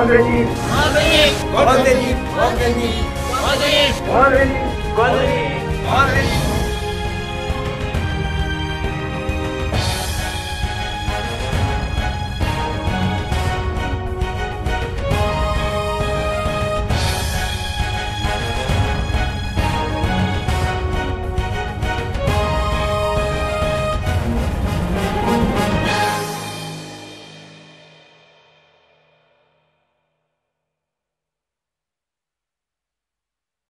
Guadagni, Guadagni, Guadagni, Guadagni, Guadagni, Guadagni, Guadagni.